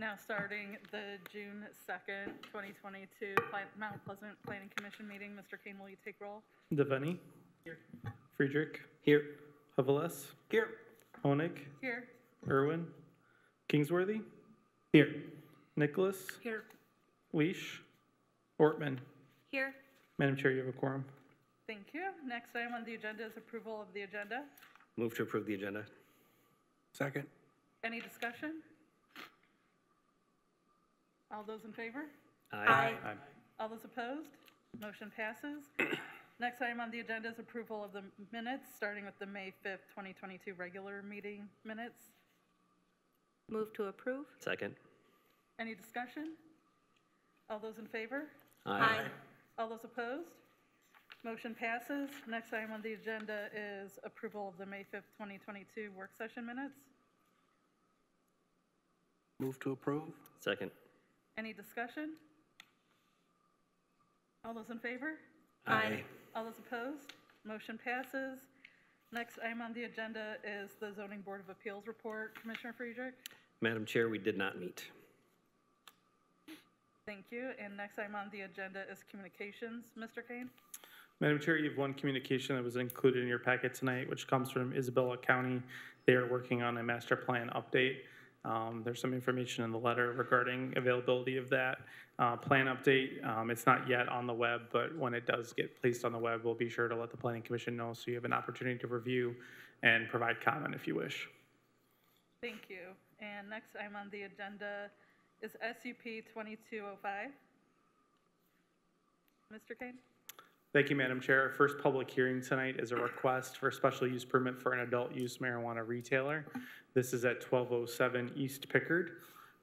Now starting the June 2nd, 2022 Pla- Mount Pleasant Planning Commission meeting. Mr. Kane, will you take roll? Devaney. Here. Friedrich. Here. Haveles. Here. Honig. Here. Irwin. Kingsworthy. Here. Nicholas. Here. Leash. Ortman. Here. Madam Chair, you have a quorum. Thank you. Next item on the agenda is approval of the agenda. Move to approve the agenda. Second. Any discussion? All those in favor? Aye. All those opposed? Motion passes. Next item on the agenda is approval of the minutes, starting with the May 5th, 2022 regular meeting minutes. Move to approve? Second. Any discussion? All those in favor? Aye. All those opposed? Motion passes. Next item on the agenda is approval of the May 5th, 2022 work session minutes. Move to approve. Second. Any discussion? All those in favor? Aye. All those opposed? Motion passes. Next item on the agenda is the zoning board of appeals report. Commissioner Friedrich? Madam Chair, we did not meet. Thank you. And next item on the agenda is communications. Mr. Kane? Madam Chair, you have one communication that was included in your packet tonight, which comes from Isabella County. They are working on a master plan update. Um, There's some information in the letter regarding availability of that uh, plan update. Um, It's not yet on the web, but when it does get placed on the web, we'll be sure to let the planning commission know, so you have an opportunity to review and provide comment if you wish. Thank you. And next item on the agenda is SUP 2205. Mr. Kane? Thank you, Madam Chair. Our first public hearing tonight is a request for a special use permit for an adult use marijuana retailer. This is at 1207 East Pickard.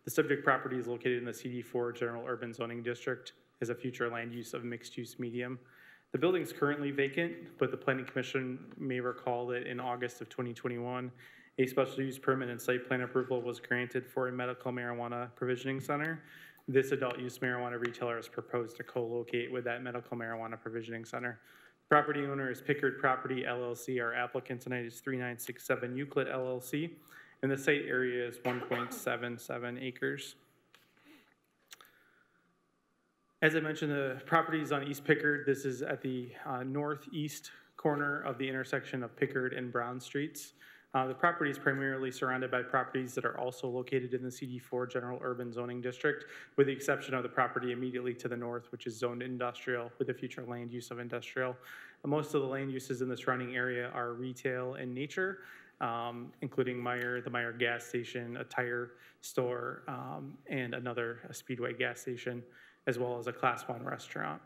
The subject property is located in the CD4 General Urban Zoning District as a future land use of mixed-use medium. The building is currently vacant, but the Planning Commission may recall that in August of 2021, a special use permit and site plan approval was granted for a medical marijuana provisioning center. This adult use marijuana retailer is proposed to co-locate with that medical marijuana provisioning center. Property owner is Pickard Property LLC. Our applicant tonight is 3967 Euclid LLC, and the site area is 1.77 acres. As I mentioned, the property is on East Pickard. This is at the uh, northeast corner of the intersection of Pickard and Brown Streets. Uh, The property is primarily surrounded by properties that are also located in the CD4 General Urban Zoning District, with the exception of the property immediately to the north, which is zoned industrial with a future land use of industrial. Uh, Most of the land uses in the surrounding area are retail in nature, um, including Meijer, the Meijer gas station, a tire store, um, and another Speedway gas station, as well as a Class 1 restaurant.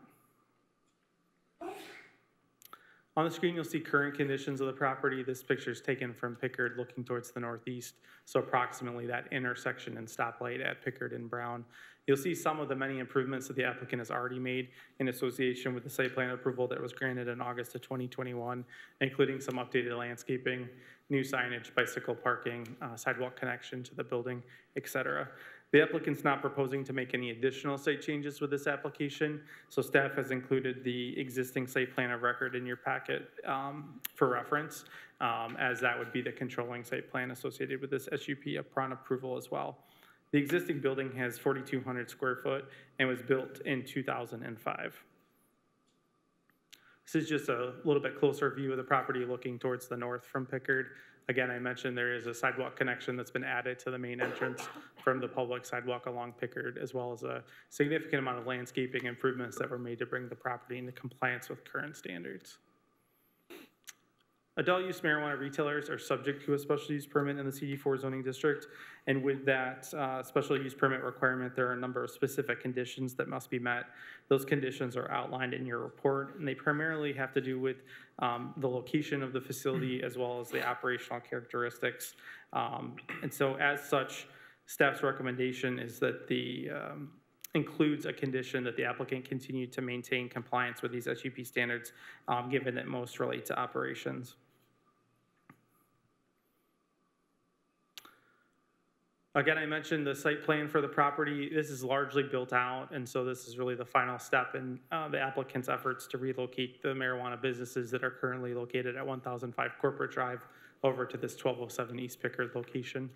On the screen, you'll see current conditions of the property. This picture is taken from Pickard looking towards the northeast, so approximately that intersection and stoplight at Pickard and Brown. You'll see some of the many improvements that the applicant has already made in association with the site plan approval that was granted in August of 2021, including some updated landscaping, new signage, bicycle parking, uh, sidewalk connection to the building, et cetera. The applicant's not proposing to make any additional site changes with this application, so staff has included the existing site plan of record in your packet um, for reference, um, as that would be the controlling site plan associated with this SUP upon approval as well. The existing building has 4,200 square foot and was built in 2005. This is just a little bit closer view of the property looking towards the north from Pickard. Again, I mentioned there is a sidewalk connection that's been added to the main entrance from the public sidewalk along Pickard, as well as a significant amount of landscaping improvements that were made to bring the property into compliance with current standards. Adult use marijuana retailers are subject to a special use permit in the CD4 zoning district. And with that uh, special use permit requirement, there are a number of specific conditions that must be met. Those conditions are outlined in your report, and they primarily have to do with um, the location of the facility as well as the operational characteristics. Um, And so as such, staff's recommendation is that the, um, includes a condition that the applicant continue to maintain compliance with these SUP standards, um, given that most relate to operations. Again, I mentioned the site plan for the property. This is largely built out, and so this is really the final step in uh, the applicant's efforts to relocate the marijuana businesses that are currently located at 1005 Corporate Drive over to this 1207 East Pickard location.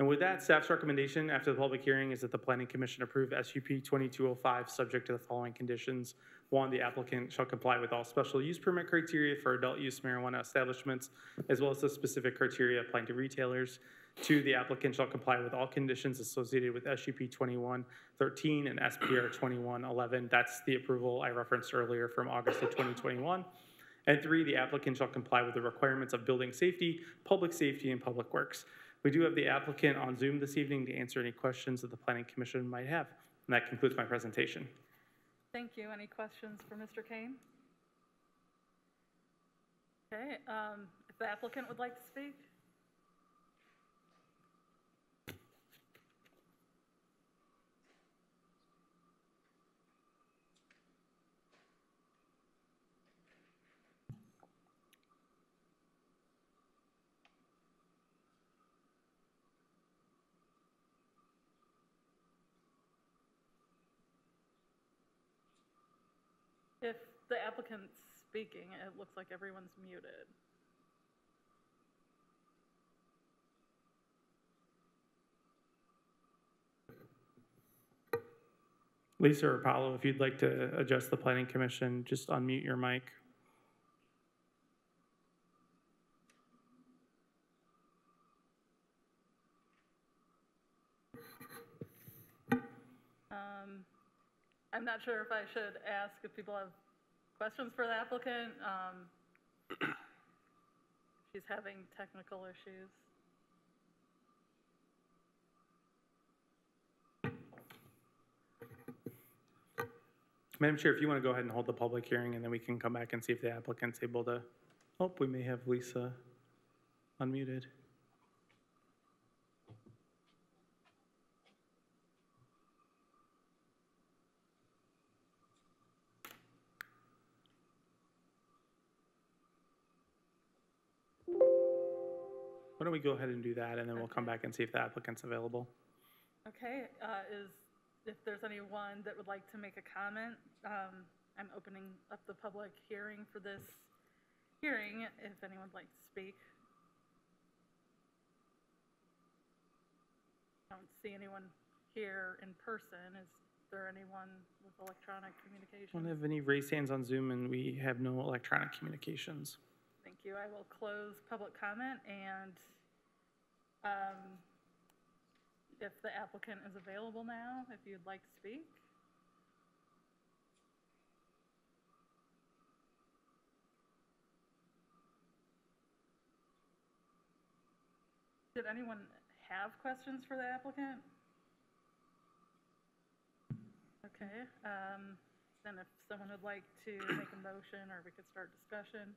And with that, staff's recommendation after the public hearing is that the planning commission approve SUP 2205, subject to the following conditions. One, the applicant shall comply with all special use permit criteria for adult use marijuana establishments, as well as the specific criteria applying to retailers. Two, the applicant shall comply with all conditions associated with SUP 2113 and SPR 2111. That's the approval I referenced earlier from August of 2021. And three, the applicant shall comply with the requirements of building safety, public safety, and public works. We do have the applicant on Zoom this evening to answer any questions that the planning commission might have. And that concludes my presentation. Thank you. Any questions for Mr. Kane? Okay, um, if the applicant would like to speak? If the applicant's speaking, it looks like everyone's muted. Lisa or Paolo, if you'd like to address the planning commission, just unmute your mic. I'm not sure if I should ask if people have questions for the applicant. Um, She's having technical issues. Madam Chair, if you want to go ahead and hold the public hearing, and then we can come back and see if the applicant's able to, oh, we may have Lisa unmuted. Why don't we go ahead and do that, and then we'll come back and see if the applicant's available. Okay, uh, is, if there's anyone that would like to make a comment, um, I'm opening up the public hearing for this hearing, if anyone would like to speak. I don't see anyone here in person. Is there anyone with electronic communication? Don't have any raised hands on Zoom, and we have no electronic communications. Thank you. I will close public comment and, um, if the applicant is available now, if you'd like to speak. Did anyone have questions for the applicant? Okay, um, then if someone would like to make a motion, or we could start discussion.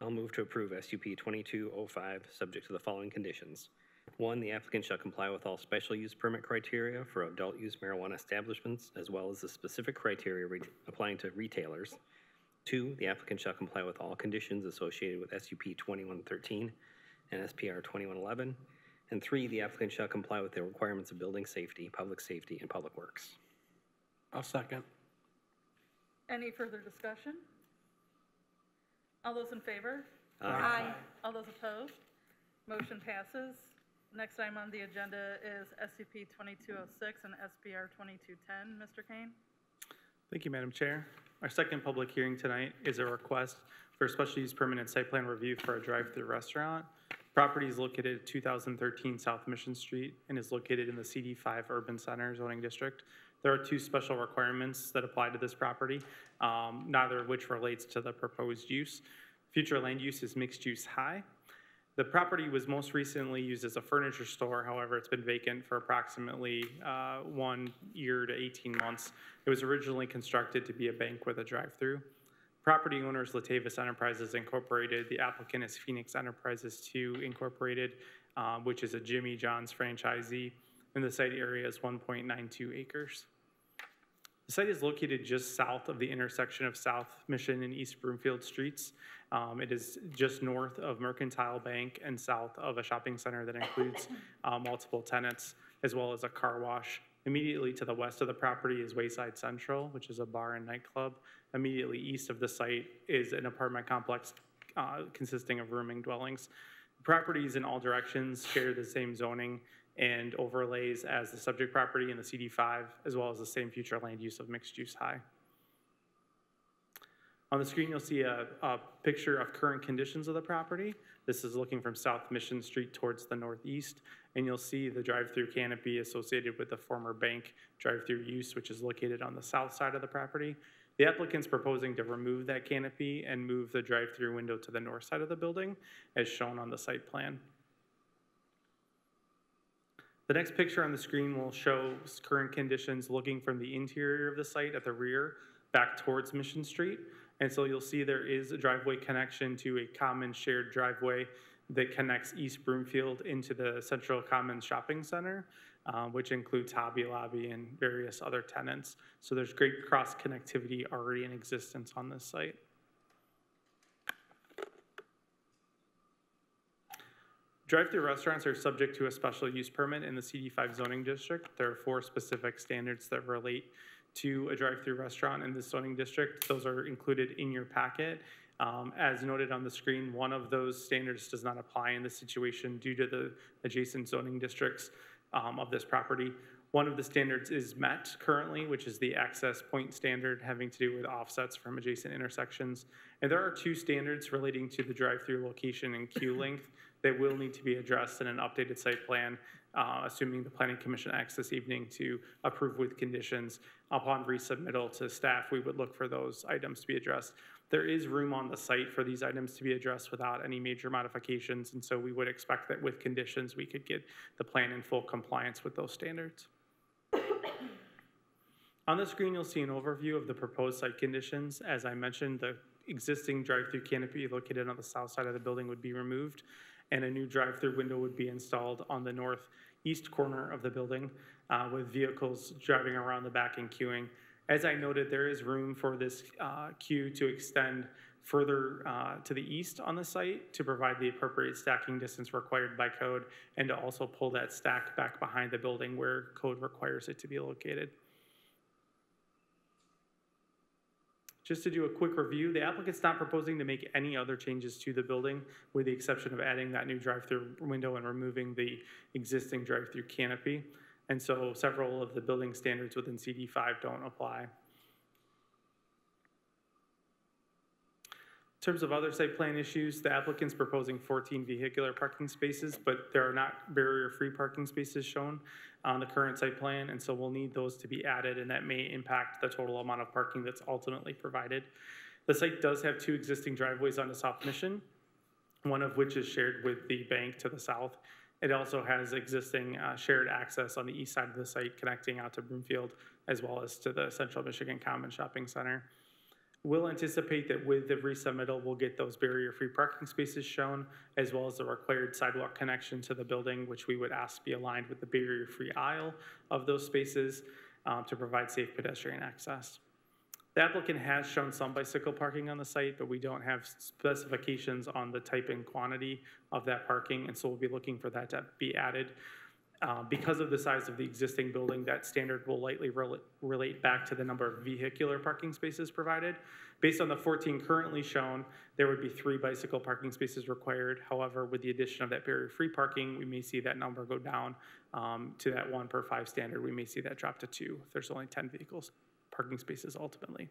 I'll move to approve SUP 2205, subject to the following conditions. One, the applicant shall comply with all special use permit criteria for adult use marijuana establishments, as well as the specific criteria re- applying to retailers. Two, the applicant shall comply with all conditions associated with SUP 2113 and SPR 2111. And three, the applicant shall comply with the requirements of building safety, public safety, and public works. I'll second. Any further discussion? All those in favor? Aye. All those opposed? Motion passes. Next item on the agenda is SCP 2206 and SPR 2210. Mr. Kane? Thank you, Madam Chair. Our second public hearing tonight is a request for a special use permanent site plan review for a drive-through restaurant. Property is located at 2013 South Mission Street and is located in the CD5 Urban Center zoning district. There are two special requirements that apply to this property, um, neither of which relates to the proposed use. Future land use is mixed use high. The property was most recently used as a furniture store, however, it's been vacant for approximately uh, one year to 18 months. It was originally constructed to be a bank with a drive-through. Property owner is Latavis Enterprises Incorporated. The applicant is Phoenix Enterprises Two Incorporated, um, which is a Jimmy John's franchisee, and the site area is 1.92 acres. The site is located just south of the intersection of South Mission and East Broomfield Streets. Um, It is just north of Mercantile Bank and south of a shopping center that includes uh, multiple tenants, as well as a car wash. Immediately to the west of the property is Wayside Central, which is a bar and nightclub. Immediately east of the site is an apartment complex uh, consisting of rooming dwellings. Properties in all directions share the same zoning and overlays as the subject property in the CD5, as well as the same future land use of mixed-use high. On the screen, you'll see a, a picture of current conditions of the property. This is looking from South Mission Street towards the northeast, and you'll see the drive-through canopy associated with the former bank drive-through use, which is located on the south side of the property. The applicant's proposing to remove that canopy and move the drive-through window to the north side of the building, as shown on the site plan. The next picture on the screen will show current conditions looking from the interior of the site at the rear back towards Mission Street. And so you'll see there is a driveway connection to a common shared driveway that connects East Broomfield into the Central Commons Shopping Center, uh, which includes Hobby Lobby and various other tenants. So there's great cross-connectivity already in existence on this site. Drive-through restaurants are subject to a special use permit in the CD5 zoning district. There are four specific standards that relate to a drive-through restaurant in this zoning district. Those are included in your packet. Um, As noted on the screen, one of those standards does not apply in this situation due to the adjacent zoning districts um, of this property. One of the standards is met currently, which is the access point standard having to do with offsets from adjacent intersections. And there are two standards relating to the drive-through location and queue length that will need to be addressed in an updated site plan, uh, assuming the planning commission acts this evening to approve with conditions. Upon resubmittal to staff, we would look for those items to be addressed. There is room on the site for these items to be addressed without any major modifications, and so we would expect that with conditions, we could get the plan in full compliance with those standards. On the screen, you'll see an overview of the proposed site conditions. As I mentioned, the existing drive-through canopy located on the south side of the building would be removed, and a new drive-through window would be installed on the northeast corner of the building uh, with vehicles driving around the back and queuing. As I noted, there is room for this uh, queue to extend further uh, to the east on the site to provide the appropriate stacking distance required by code and to also pull that stack back behind the building where code requires it to be located. Just to do a quick review, the applicant's not proposing to make any other changes to the building with the exception of adding that new drive-through window and removing the existing drive-through canopy. And so several of the building standards within CD5 don't apply. In terms of other site plan issues, the applicant's proposing 14 vehicular parking spaces, but there are not barrier-free parking spaces shown on the current site plan, and so we'll need those to be added, and that may impact the total amount of parking that's ultimately provided. The site does have two existing driveways on the South Mission, one of which is shared with the bank to the south. It also has existing uh, shared access on the east side of the site connecting out to Broomfield, as well as to the Central Michigan Common Shopping Center. We'll anticipate that with the resubmittal, we'll get those barrier-free parking spaces shown, as well as the required sidewalk connection to the building, which we would ask be aligned with the barrier-free aisle of those spaces um, to provide safe pedestrian access. The applicant has shown some bicycle parking on the site, but we don't have specifications on the type and quantity of that parking, and so we'll be looking for that to be added. Uh, Because of the size of the existing building, that standard will likely rel- relate back to the number of vehicular parking spaces provided. Based on the 14 currently shown, there would be three bicycle parking spaces required. However, with the addition of that barrier-free parking, we may see that number go down um, to that one per five standard. We may see that drop to two if there's only 10 vehicles, parking spaces ultimately.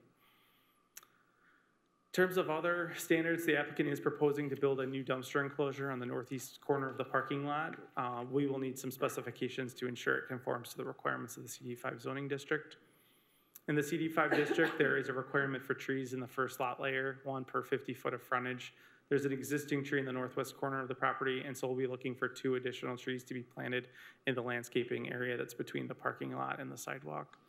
In terms of other standards, the applicant is proposing to build a new dumpster enclosure on the northeast corner of the parking lot. Uh, We will need some specifications to ensure it conforms to the requirements of the CD5 zoning district. In the CD5 district, there is a requirement for trees in the first lot layer, one per 50 foot of frontage. There's an existing tree in the northwest corner of the property, and so we'll be looking for two additional trees to be planted in the landscaping area that's between the parking lot and the sidewalk.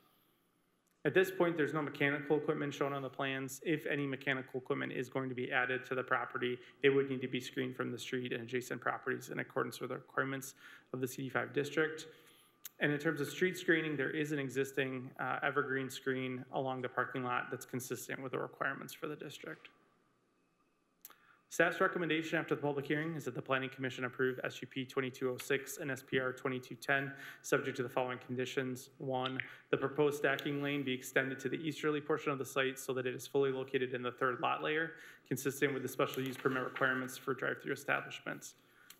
At this point, there's no mechanical equipment shown on the plans. If any mechanical equipment is going to be added to the property, it would need to be screened from the street and adjacent properties in accordance with the requirements of the CD5 district. And in terms of street screening, there is an existing uh, evergreen screen along the parking lot that's consistent with the requirements for the district. Staff's recommendation after the public hearing is that the planning commission approve SUP 2206 and SPR 2210, subject to the following conditions. One, the proposed stacking lane be extended to the easterly portion of the site so that it is fully located in the third lot layer, consistent with the special use permit requirements for drive-through establishments.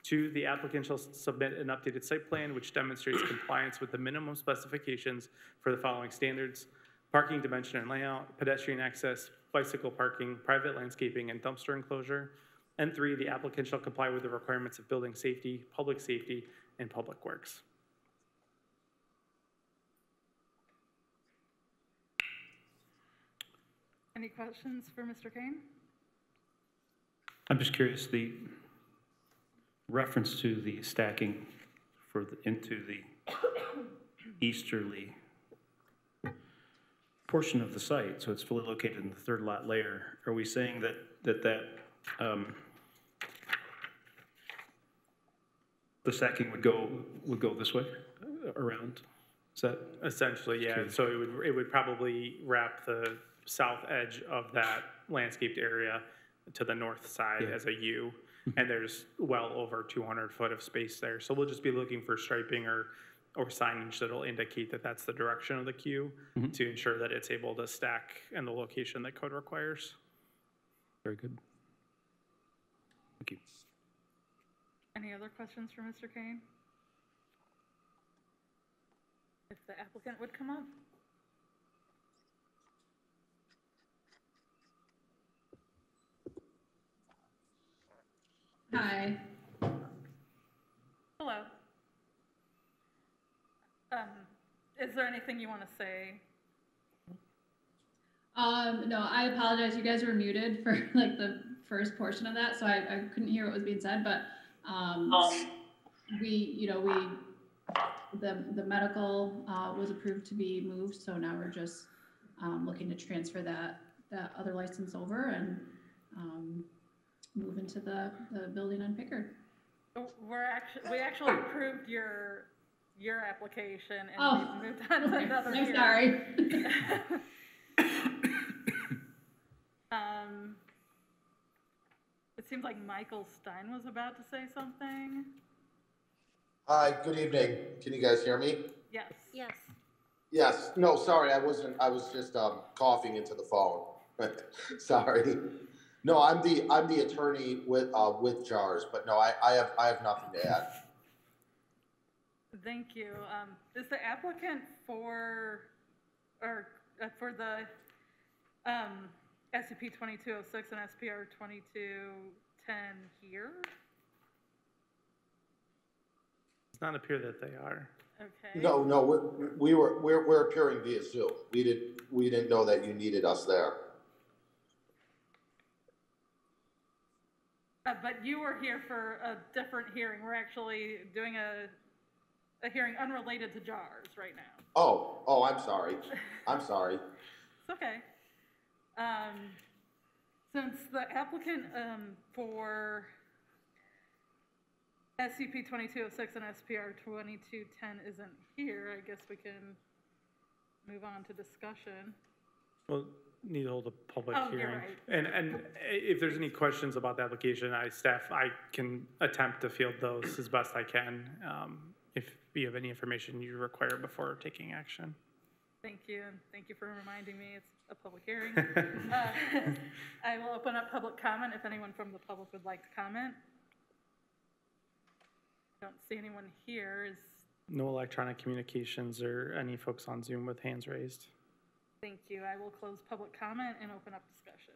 Two, the applicant shall submit an updated site plan which demonstrates compliance with the minimum specifications for the following standards: parking dimension and layout, pedestrian access, bicycle parking, private landscaping, and dumpster enclosure. And three, the applicant shall comply with the requirements of building safety, public safety, and public works. Any questions for Mr. Kane? I'm just curious, the reference to the stacking for, the into the easterly portion of the site, so it's fully located in the third lot layer, are we saying that, that that, um, the sacking would go, would go this way, uh, around? Is that, Essentially, yeah, so it would, it would probably wrap the south edge of that landscaped area to the north side Yeah. as a U. And there's well over two hundred foot of space there, so we'll just be looking for striping or, or signage that'll indicate that that's the direction of the queue mm-hmm. to ensure that it's able to stack in the location that code requires. very good. Thank you. Any other questions for Mr. Kane? If the applicant would come up? Hi. Hello. Um, is there anything you want to say? Um, no, I apologize. You guys were muted for like the first portion of that, so I, I couldn't hear what was being said, but, um, we, you know, we, the, the medical, uh, was approved to be moved, so now we're just, um, looking to transfer that, that other license over and, um, move into the, the building on Pickard. Oh, We're actually, we actually approved your, your application and Oh, we've moved on to another I'm hearing. sorry. Um, it seems like Michael Stein was about to say something. Hi, good evening. Can you guys hear me? Yes. Yes. Yes, no, sorry, I wasn't, I was just, um, coughing into the phone. Sorry. No, I'm the, I'm the attorney with, uh, with JARS, but no, I, I have, I have nothing to add. Thank you. Um, is the applicant for, or uh, for the, um, SCP twenty-two oh six and SPR twenty-two ten here? Does not appear that they are. Okay. No, no, we, we were, we're, we're appearing via Zoom. We didn't, we didn't know that you needed us there. Uh, but you were here for a different hearing. We're actually doing a, a hearing unrelated to JARS right now. Oh, oh, I'm sorry. I'm sorry. It's okay. Um, since the applicant, um, for SCP twenty-two oh six and SPR twenty-two ten isn't here, I guess we can move on to discussion. Well, need to hold a public Oh, you're hearing. right. And, and if there's any questions about the application, I, staff, I can attempt to field those as best I can, um, if you have any information you require before taking action. Thank you, and thank you for reminding me it's a public hearing. Uh, I will open up public comment if anyone from the public would like to comment. I don't see anyone here. Is, No electronic communications or any folks on Zoom with hands raised. thank you. I will close public comment and open up discussion.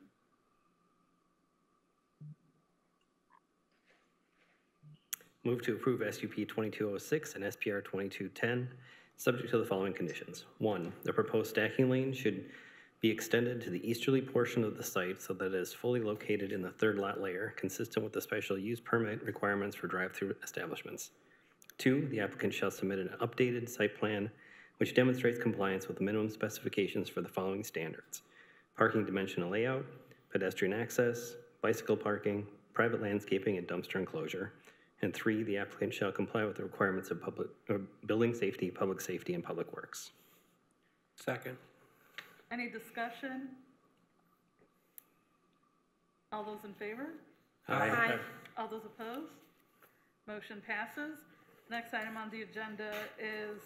Move to approve SUP 2206 and SPR 2210, subject to the following conditions. One, the proposed stacking lane should be extended to the easterly portion of the site so that it is fully located in the third lot layer, consistent with the special use permit requirements for drive-through establishments. Two, the applicant shall submit an updated site plan which demonstrates compliance with the minimum specifications for the following standards: parking dimensional layout, pedestrian access, bicycle parking, private landscaping, and dumpster enclosure. And three, the applicant shall comply with the requirements of public, uh, building safety, public safety, and public works. Second. Any discussion? All those in favor? Aye. All those opposed? Motion passes. Next item on the agenda is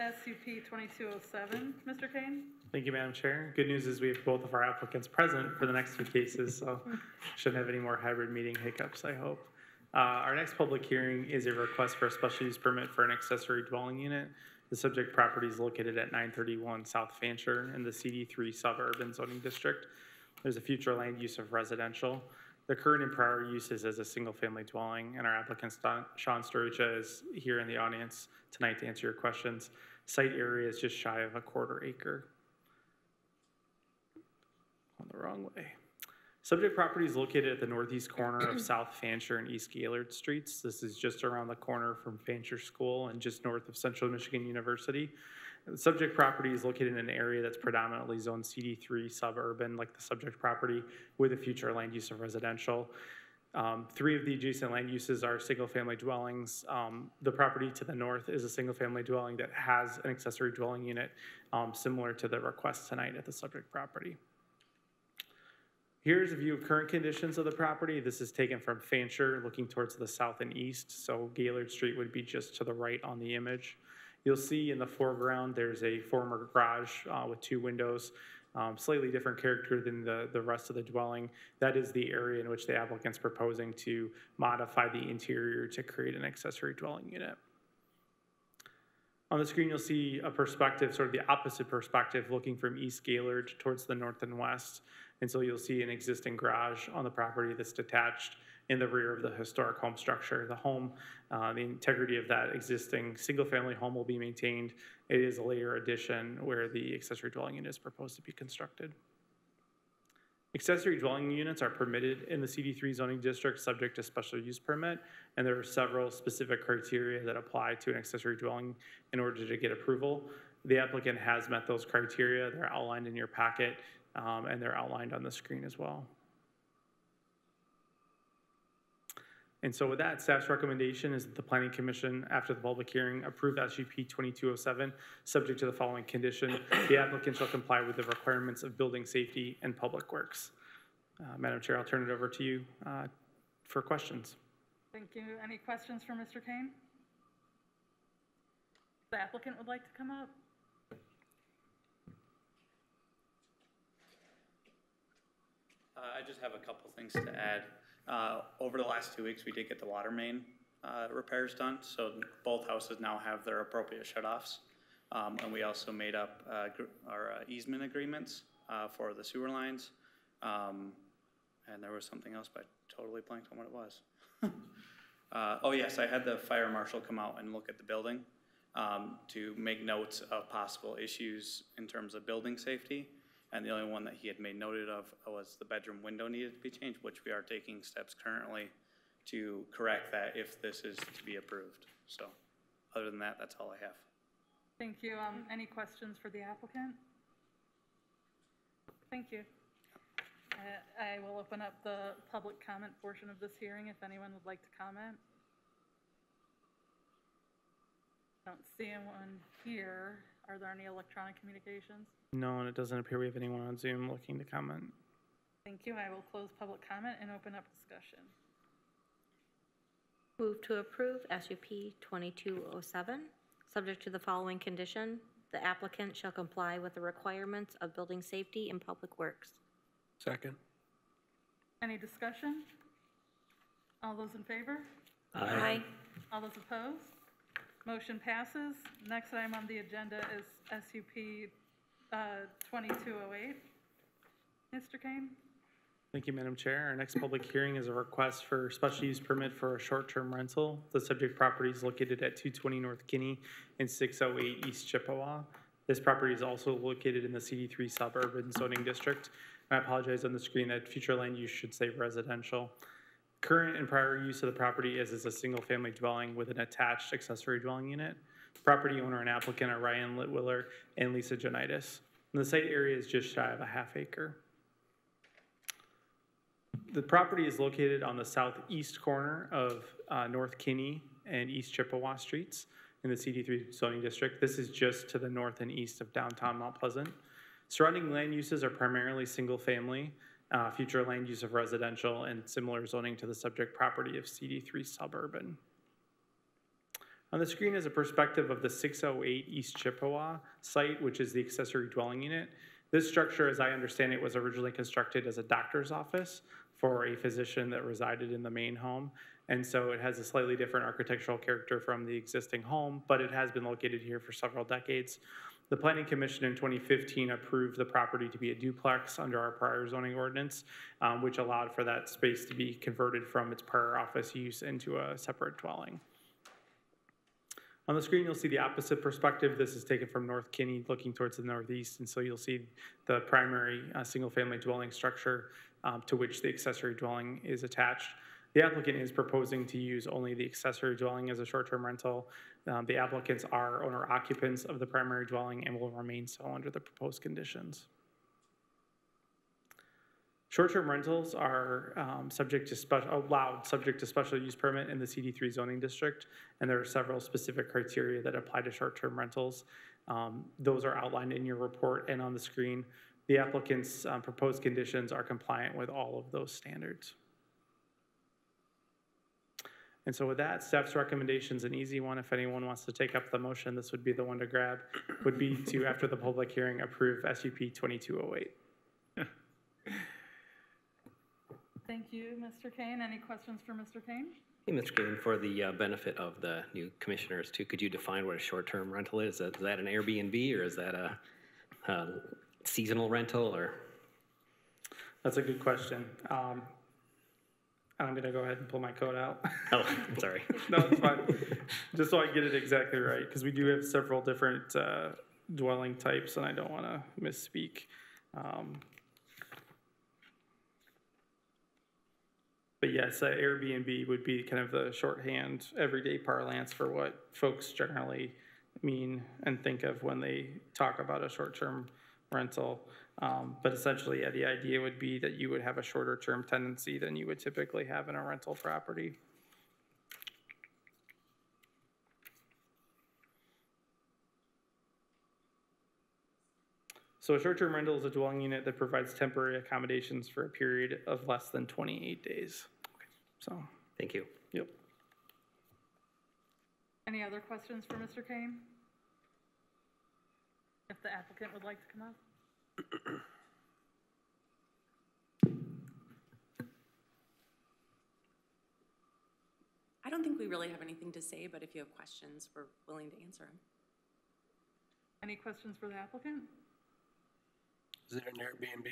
SCP 2207. Mr. Kane? Thank you, Madam Chair. Good news is we have both of our applicants present for the next two cases, so shouldn't have any more hybrid meeting hiccups, I hope. Uh, Our next public hearing is a request for a special use permit for an accessory dwelling unit. The subject property is located at 931 South Fancher in the CD3 suburban zoning district. There's a future land use of residential. The current and prior uses is as a single-family dwelling, and our applicant Sean Sturgia is here in the audience tonight to answer your questions. Site area is just shy of a quarter acre. On the wrong way. Subject property is located at the northeast corner of South Fancher and East Gaylord Streets. This is just around the corner from Fancher School and just north of Central Michigan University. The subject property is located in an area that's predominantly zoned CD3 suburban, like the subject property, with a future land use of residential. Um, Three of the adjacent land uses are single-family dwellings. Um, The property to the north is a single-family dwelling that has an accessory dwelling unit, um, similar to the request tonight at the subject property. Here's a view of current conditions of the property. This is taken from Fancher, looking towards the south and east, so Gaylord Street would be just to the right on the image. You'll see in the foreground, there's a former garage uh, with two windows, um, slightly different character than the, the rest of the dwelling. That is the area in which the applicant's proposing to modify the interior to create an accessory dwelling unit. On the screen, you'll see a perspective, sort of the opposite perspective, looking from East Gaylord towards the north and west. And so you'll see an existing garage on the property that's detached in the rear of the historic home structure. The home, uh, the integrity of that existing single-family home will be maintained. It is a later addition where the accessory dwelling unit is proposed to be constructed. Accessory dwelling units are permitted in the CD3 zoning district, subject to special use permit, and there are several specific criteria that apply to an accessory dwelling in order to get approval. The applicant has met those criteria, they're outlined in your packet, um, and they're outlined on the screen as well. And so with that, staff's recommendation is that the planning commission, after the public hearing, approve SUP 2207, subject to the following condition. The applicant shall comply with the requirements of building safety and public works. Uh, Madam Chair, I'll turn it over to you uh, for questions. Thank you. Any questions for Mr. Kane? The applicant would like to come up? Uh, I just have a couple things to add. Uh, Over the last two weeks, we did get the water main uh, repairs done, so both houses now have their appropriate shut-offs. Um, And we also made up uh, our uh, easement agreements uh, for the sewer lines. Um, And there was something else, but I totally blanked on what it was. Oh, yes, I had the fire marshal come out and look at the building um, to make notes of possible issues in terms of building safety. And the only one that he had made noted of was the bedroom window needed to be changed, which we are taking steps currently to correct that if this is to be approved. So, other than that, that's all I have. Thank you. Um, any questions for the applicant? Thank you. Uh, I will open up the public comment portion of this hearing if anyone would like to comment. I Don't see anyone here. Are there any electronic communications? No, and it doesn't appear we have anyone on Zoom looking to comment. Thank you. I will close public comment and open up discussion. Move to approve SUP 2207, subject to the following condition. The applicant shall comply with the requirements of building safety and public works. Second. Any discussion? All those in favor? Aye. All those opposed? Motion passes. Next item on the agenda is SUP uh, 2208. Mr. Kane? Thank you, Madam Chair. Our next public hearing is a request for special use permit for a short-term rental. The subject property is located at 220 North Kinney and 608 East Chippewa. This property is also located in the CD3 suburban zoning district. And I apologize on the screen that future land use should say residential. Current and prior use of the property is as a single-family dwelling with an attached accessory dwelling unit. Property owner and applicant are Ryan Litwiller and Lisa Janitis. And the site area is just shy of a half acre. The property is located on the southeast corner of uh, North Kinney and East Chippewa Streets in the CD3 zoning district. This is just to the north and east of downtown Mount Pleasant. Surrounding land uses are primarily single-family, uh, future land use of residential, and similar zoning to the subject property of CD3 suburban. On the screen is a perspective of the 608 East Chippewa site, which is the accessory dwelling unit. This structure, as I understand it, was originally constructed as a doctor's office for a physician that resided in the main home. And so it has a slightly different architectural character from the existing home, but it has been located here for several decades. The Planning Commission in 2015 approved the property to be a duplex under our prior zoning ordinance, um, which allowed for that space to be converted from its prior office use into a separate dwelling. On the screen, you'll see the opposite perspective. This is taken from North Kinney, looking towards the northeast, and so you'll see the primary uh, single-family dwelling structure um, to which the accessory dwelling is attached. The applicant is proposing to use only the accessory dwelling as a short-term rental. Um, The applicants are owner occupants of the primary dwelling and will remain so under the proposed conditions. Short-term rentals are um, subject to special, allowed, subject to special use permit in the CD3 zoning district, and there are several specific criteria that apply to short-term rentals. Um, Those are outlined in your report and on the screen. The applicant's um, proposed conditions are compliant with all of those standards. And so with that, staff's recommendation's an easy one. If anyone wants to take up the motion, this would be the one to grab, would be to, after the public hearing, approve SUP 2208. Thank you, Mr. Kane. Any questions for Mr. Kane? Hey, Mr. Kane, for the uh, benefit of the new commissioners too, could you define what a short-term rental is? Is that an Airbnb or is that a uh, seasonal rental or? That's a good question. Um, I'm gonna go ahead and pull my code out. Oh, I'm sorry. No, it's fine. Just so I get it exactly right, because we do have several different uh, dwelling types, and I don't want to misspeak. Um, But yes, uh, Airbnb would be kind of the shorthand, everyday parlance for what folks generally mean and think of when they talk about a short-term rental. Um, But essentially, yeah, the idea would be that you would have a shorter-term tenancy than you would typically have in a rental property. So a short-term rental is a dwelling unit that provides temporary accommodations for a period of less than 28 days. So, Thank you. yep. Any other questions for Mr. Kane? If the applicant would like to come up? I don't think we really have anything to say, but if you have questions, we're willing to answer them. Any questions for the applicant? Is it an Airbnb?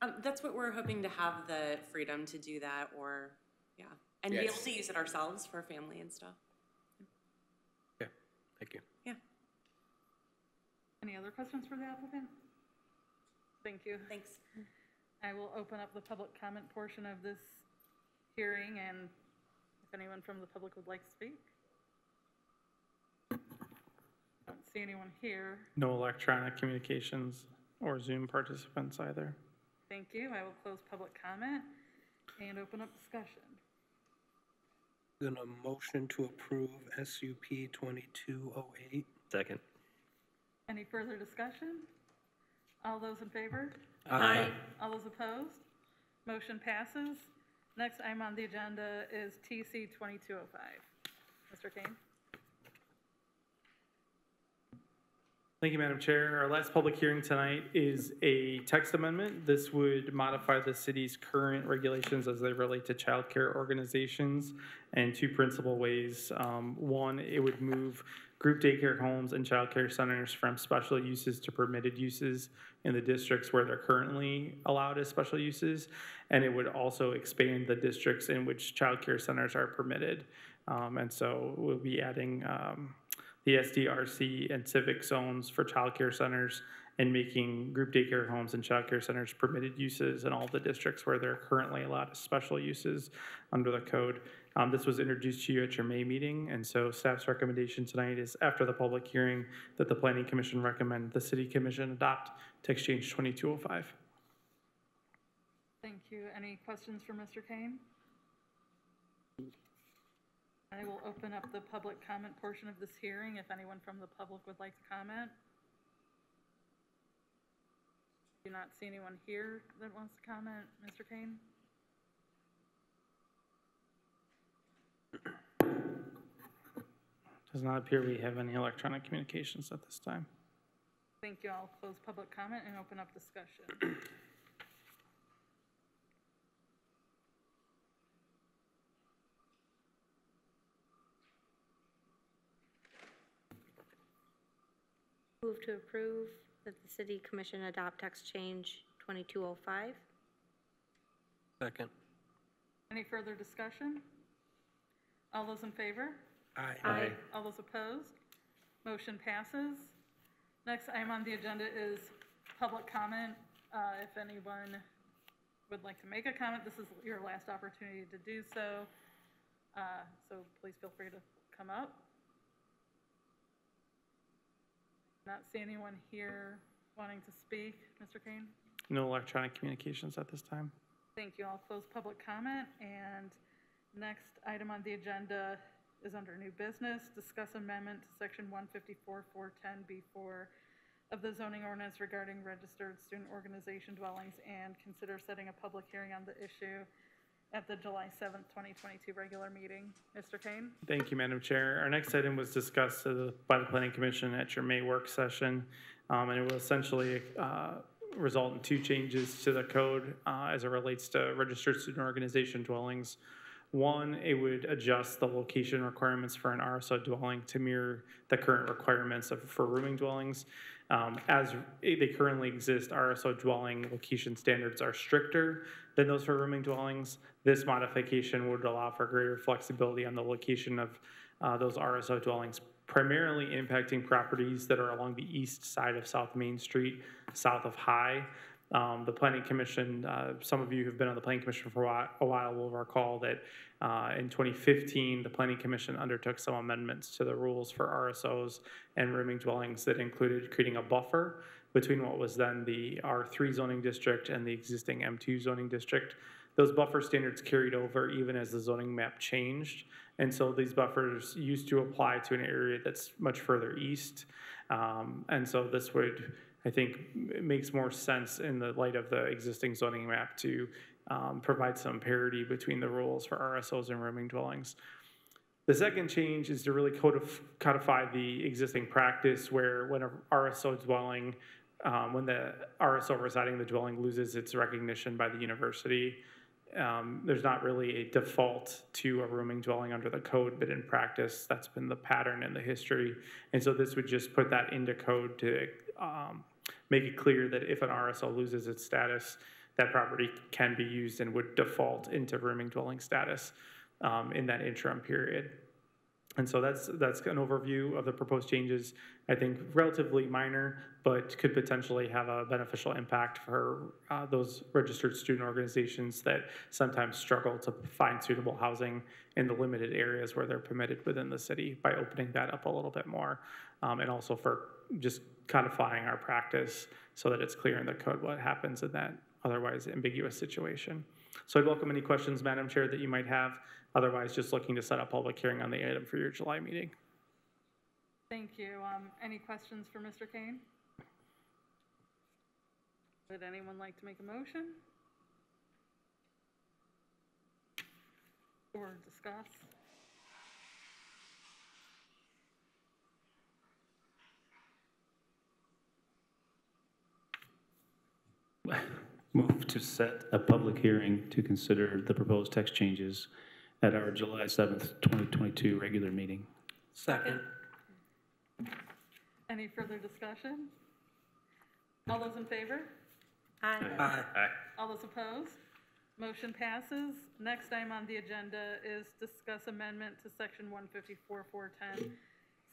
Um, that's what we're hoping to have the freedom to do that or, yeah, and be able to use it ourselves for family and stuff. Yeah, thank you. Yeah, Any other questions for the applicant? Thank you. thanks. I will open up the public comment portion of this hearing, and if anyone from the public would like to speak. I don't see anyone here. No electronic communications or Zoom participants either. Thank you. I will close public comment and open up discussion. Then a motion to approve SUP twenty-two oh eight. Second. Any further discussion? All those in favor? Aye. All those opposed? Motion passes. Next item on the agenda is TC 2205. Mr. Kane? Thank you, Madam Chair. Our last public hearing tonight is a text amendment. This would modify the city's current regulations as they relate to childcare organizations in two principal ways. Um, One, it would move group daycare homes and childcare centers from special uses to permitted uses in the districts where they're currently allowed as special uses. And it would also expand the districts in which childcare centers are permitted. Um, And so we'll be adding um, the SDRC and civic zones for childcare centers and making group daycare homes and childcare centers permitted uses in all the districts where they're currently allowed as special uses under the code. Um, this was introduced to you at your May meeting, and so staff's recommendation tonight is after the public hearing that the planning commission recommend the city commission adopt text change twenty-two oh five. Thank you. Any questions for Mr. Kane? I will open up the public comment portion of this hearing, if anyone from the public would like to comment. Do not see anyone here that wants to comment. Mr. Kane? Does not appear we have any electronic communications at this time. Thank you. I'll close public comment and open up discussion. Move to approve that the City Commission adopt text change 2205. Second. Any further discussion? All those in favor? Aye. Aye. All those opposed? Motion passes. Next item on the agenda is public comment. Uh, If anyone would like to make a comment, this is your last opportunity to do so. Uh, So please feel free to come up. Not see anyone here wanting to speak. Mr. Kain? No electronic communications at this time. Thank you. I'll close public comment, and next item on the agenda is under new business, discuss amendment to section one fifty-four, four ten B four of the zoning ordinance regarding registered student organization dwellings, and consider setting a public hearing on the issue at the July seventh, twenty twenty-two regular meeting. Mr. Kain? Thank you, Madam Chair. Our next item was discussed by the Planning Commission at your May work session, um, and it will essentially uh, result in two changes to the code uh, as it relates to registered student organization dwellings. One, it would adjust the location requirements for an RSO dwelling to mirror the current requirements of, for rooming dwellings. Um, As they currently exist, RSO dwelling location standards are stricter than those for rooming dwellings. This modification would allow for greater flexibility on the location of uh, those RSO dwellings, primarily impacting properties that are along the east side of South Main Street, south of High. Um, The Planning Commission, uh, some of you who've been on the Planning Commission for a while, a while will recall that uh, in 2015, the Planning Commission undertook some amendments to the rules for RSOs and rooming dwellings that included creating a buffer between what was then the R3 zoning district and the existing M2 zoning district. Those buffer standards carried over even as the zoning map changed. And so these buffers used to apply to an area that's much further east. Um, And so this would, I think, it makes more sense in the light of the existing zoning map to um, provide some parity between the rules for RSOs and rooming dwellings. The second change is to really codify the existing practice where when a RSO dwelling, um, when the RSO residing in the dwelling loses its recognition by the university, um, there's not really a default to a rooming dwelling under the code, but in practice, that's been the pattern in the history. And so this would just put that into code to um, make it clear that if an RSO loses its status, that property can be used and would default into rooming dwelling status um, in that interim period. And so that's, that's an overview of the proposed changes. I think relatively minor, but could potentially have a beneficial impact for uh, those registered student organizations that sometimes struggle to find suitable housing in the limited areas where they're permitted within the city by opening that up a little bit more. Um, And also for just codifying our practice so that it's clear in the code what happens in that otherwise ambiguous situation. So I'd welcome any questions, Madam Chair, that you might have. Otherwise, just looking to set a public hearing on the item for your July meeting. Thank you. Um, Any questions for Mr. Kain? Would anyone like to make a motion? Or discuss? Move to set a public hearing to consider the proposed text changes at our July 7th, 2022 regular meeting. Second. Any further discussion? All those in favor? Aye. Aye. All those opposed? Motion passes. Next item on the agenda is discuss amendment to section one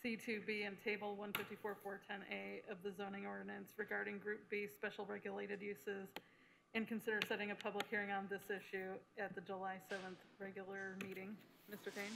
fifty-four, four ten, C two B and table one fifty-four, four ten A of the zoning ordinance regarding Group B special regulated uses and consider setting a public hearing on this issue at the July seventh regular meeting. Mr. Kain?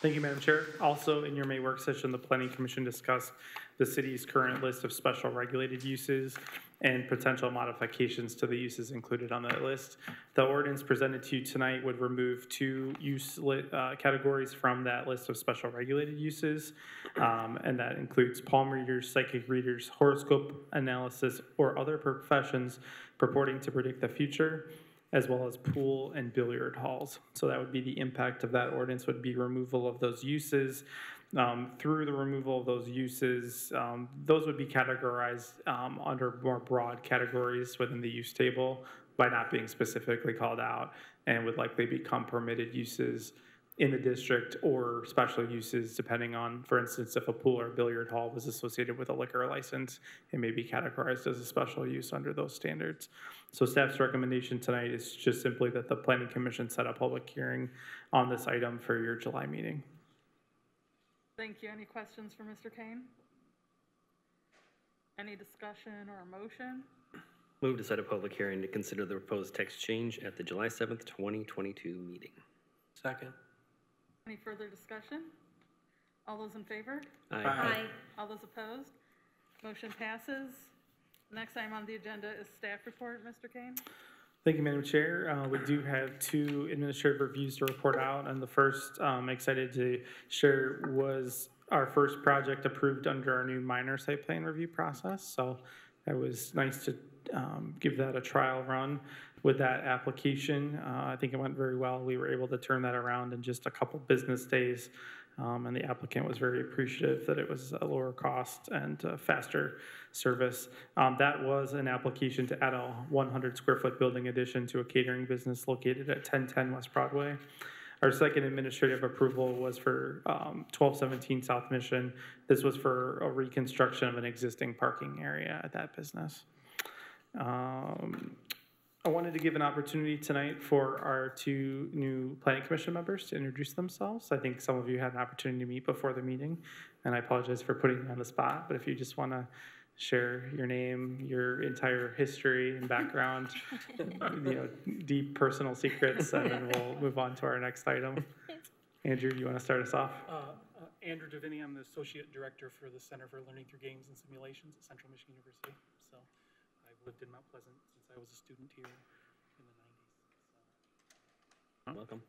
Thank you, Madam Chair. Also, in your May work session, the Planning Commission discussed the city's current list of special regulated uses and potential modifications to the uses included on that list. The ordinance presented to you tonight would remove two use uh, categories from that list of special regulated uses. Um, And that includes palm readers, psychic readers, horoscope analysis, or other professions purporting to predict the future as well as pool and billiard halls. So that would be the impact of that ordinance would be removal of those uses. Um, through the removal of those uses, um, those would be categorized um, under more broad categories within the use table by not being specifically called out and would likely become permitted uses in the district or special uses depending on, for instance, if a pool or billiard hall was associated with a liquor license, it may be categorized as a special use under those standards. So staff's recommendation tonight is just simply that the planning commission set a public hearing on this item for your July meeting. Thank you. Any questions for Mr. Kain? Any discussion or a motion? Move to set a public hearing to consider the proposed text change at the July 7th, 2022 meeting. Second. Any further discussion? All those in favor? Aye. All those opposed? Motion passes. Next item on the agenda is staff report, Mr. Kain. Thank you, Madam Chair. Uh, We do have two administrative reviews to report out, and the first I'm excited to share was our first project approved under our new minor site plan review process. So it was nice to um, give that a trial run with that application. Uh, I think it went very well. We were able to turn that around in just a couple business days. Um, And the applicant was very appreciative that it was a lower cost and faster service. Um, That was an application to add a 100 square foot building addition to a catering business located at 1010 West Broadway. Our second administrative approval was for um, 1217 South Mission. This was for a reconstruction of an existing parking area at that business. Um, I wanted to give an opportunity tonight for our two new planning commission members to introduce themselves. I think some of you had an opportunity to meet before the meeting, and I apologize for putting you on the spot, but if you just want to share your name, your entire history and background, you know, deep personal secrets, and then we'll move on to our next item. Andrew, you want to start us off? Uh, uh, Andrew Devaney, I'm the Associate Director for the Center for Learning Through Games and Simulations at Central Michigan University. So I've lived in Mount Pleasant since I was a student here in the 90s. Welcome.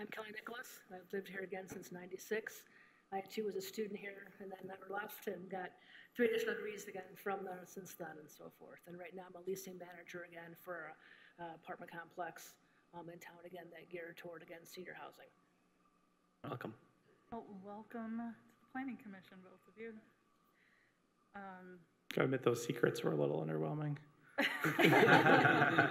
I'm Kelly Nicholas. I've lived here again since 96. I too was a student here and then never left and got three additional degrees again from there since then and so forth. And right now I'm a leasing manager again for a uh, apartment complex um, in town again that geared toward again senior housing. Welcome. Well, welcome to the planning commission, both of you. Um, Gotta admit, those secrets were a little underwhelming.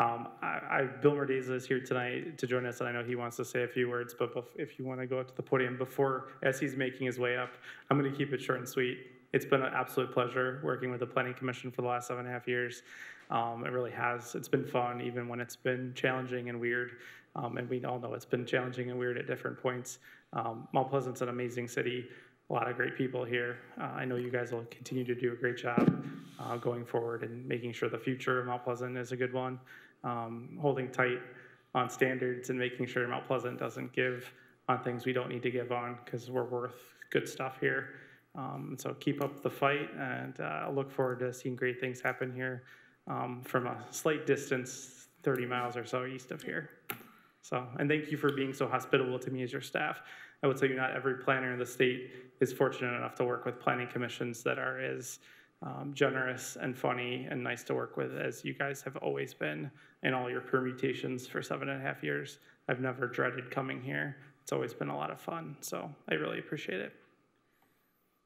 Um, I, I, Bill Mrdeza is here tonight to join us, and I know he wants to say a few words, but if you want to go up to the podium before, as he's making his way up, I'm going to keep it short and sweet. It's been an absolute pleasure working with the Planning Commission for the last seven and a half years. Um, it really has. It's been fun, even when it's been challenging and weird. Um, and we all know it's been challenging and weird at different points. Um, Mount Pleasant's an amazing city, a lot of great people here. Uh, I know you guys will continue to do a great job uh, going forward and making sure the future of Mount Pleasant is a good one. Um, holding tight on standards and making sure Mount Pleasant doesn't give on things we don't need to give on because we're worth good stuff here. Um, so keep up the fight, and uh, I look forward to seeing great things happen here um, from a slight distance, 30 miles or so east of here. So, and thank you for being so hospitable to me as your staff. I would tell you not every planner in the state is fortunate enough to work with planning commissions that are as um, generous and funny and nice to work with as you guys have always been in all your permutations for seven and a half years. I've never dreaded coming here. It's always been a lot of fun, so I really appreciate it.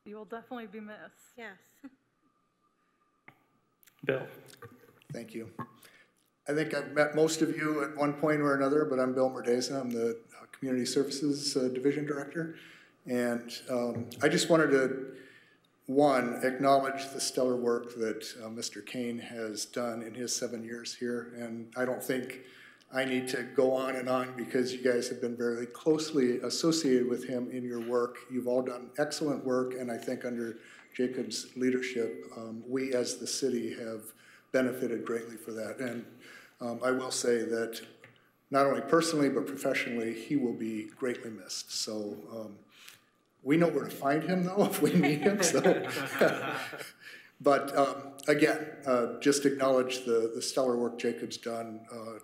You will definitely be missed. Yes. Bill. Thank you. I think I've met most of you at one point or another, but I'm Bill Mrdeza. I'm the uh, Community Services uh, Division Director. And um, I just wanted to, one, acknowledge the stellar work that uh, Mr. Kain has done in his seven years here. And I don't think I need to go on and on because you guys have been very closely associated with him in your work. You've all done excellent work, and I think under Jacob's leadership, um, we as the city have benefited greatly for that. And um, I will say that not only personally but professionally, he will be greatly missed. So um, we know where to find him though if we need him. So, but um, again, uh, just acknowledge the the stellar work Jacob's done. Uh,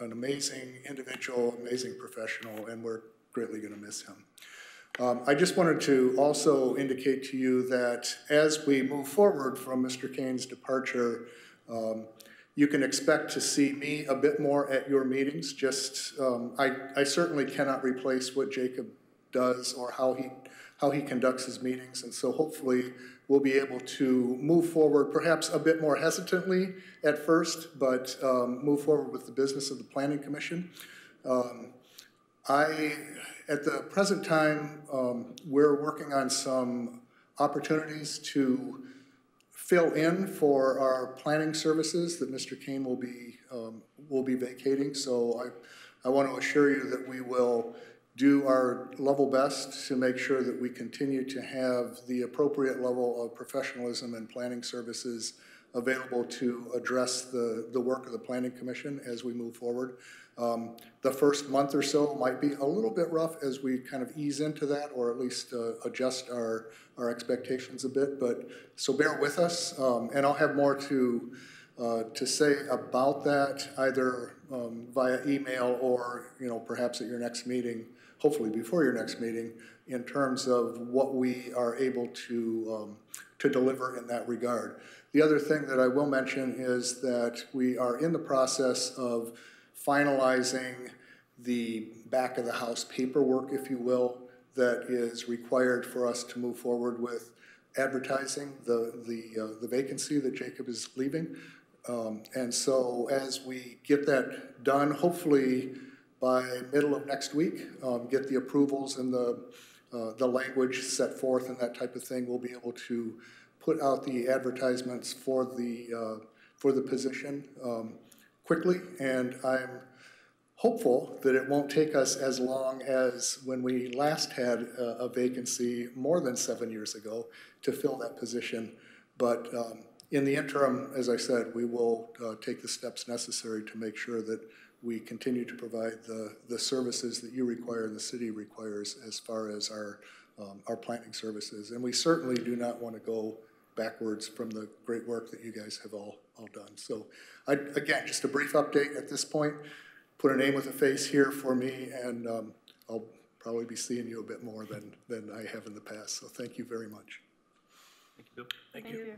an amazing individual, amazing professional, and we're greatly going to miss him. Um, I just wanted to also indicate to you that as we move forward from Mr. Kain's departure, um, you can expect to see me a bit more at your meetings. Just, um, I, I certainly cannot replace what Jacob does or how he, how he conducts his meetings. And so hopefully, we'll be able to move forward, perhaps a bit more hesitantly at first, but um, move forward with the business of the Planning Commission. Um, I, at the present time, um, we're working on some opportunities to fill in for our planning services that Mr. Kain will be, um, will be vacating. So I, I want to assure you that we will do our level best to make sure that we continue to have the appropriate level of professionalism and planning services available to address the, the work of the Planning Commission as we move forward. Um, the first month or so might be a little bit rough as we kind of ease into that, or at least uh, adjust our, our expectations a bit. But so bear with us, um, and I'll have more to uh, to say about that either um, via email or you know perhaps at your next meeting, hopefully before your next meeting, in terms of what we are able to um, to deliver in that regard. The other thing that I will mention is that we are in the process of finalizing the back of the house paperwork, if you will, that is required for us to move forward with advertising the, the, uh, the vacancy that Jacob is leaving. Um, and so as we get that done, hopefully by middle of next week, um, get the approvals and the, uh, the language set forth and that type of thing, we'll be able to put out the advertisements for the, uh, for the position um, quickly. And I'm hopeful that it won't take us as long as when we last had a, a vacancy more than seven years ago to fill that position. But um, in the interim, as I said, we will uh, take the steps necessary to make sure that we continue to provide the, the services that you require and the city requires as far as our, um, our planning services. And we certainly do not want to go backwards from the great work that you guys have all, all done. So I, again, just a brief update at this point. Put a name with a face here for me, and um, I'll probably be seeing you a bit more than, than I have in the past. So thank you very much. Thank you, Bill. Thank you.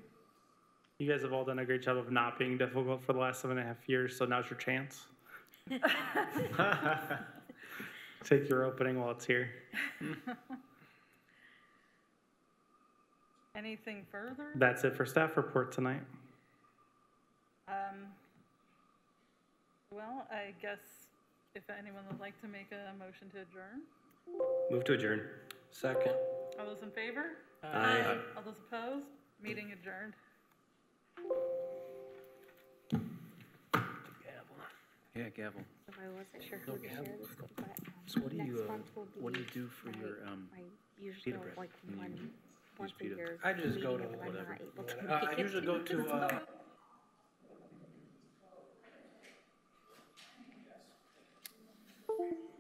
You guys have all done a great job of not being difficult for the last seven and a half years, so now's your chance. Take your opening while it's here. Anything further? That's it for staff report tonight. Um, well, I guess if anyone would like to make a motion to adjourn, Move to adjourn. Second. all those in favor? Aye. All those opposed? Meeting adjourned. Yeah, gavel. So I wasn't sure who No to gavel. share this with, but So what do next you, uh, month will what do you be do for my- your, um, I usually pita go bread like you one, once a pita? year. I just go to meeting if I'm whatever. not able to Uh, I make it usually go to, uh, Bye.